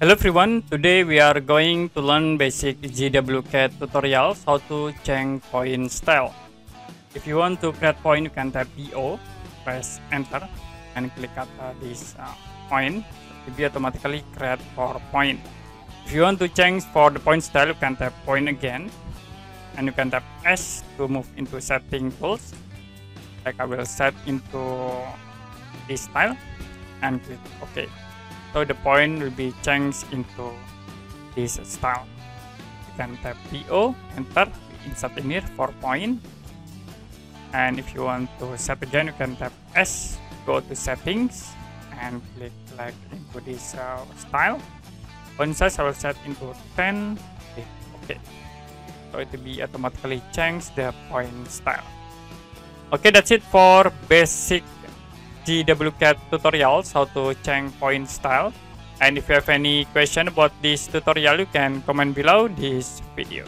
Hello everyone, today we are going to learn basic GWCAD tutorials how to change point style. If you want to create point, you can tap PO, press enter and click at uh, this uh, point. It will automatically create for point. If you want to change for the point style, you can tap point again and you can tap S to move into setting tools. Like I will set into this style and click OK. So the point will be changed into this style. You can tap PO, enter, insert in here for point. And if you want to set again, you can tap S, go to settings, and click like into this uh, style. Point size I will set into 10. Okay. okay. So it will be automatically change the point style. Okay, that's it for basic GWCAD tutorials how to change point style. And if you have any question about this tutorial you can comment below this video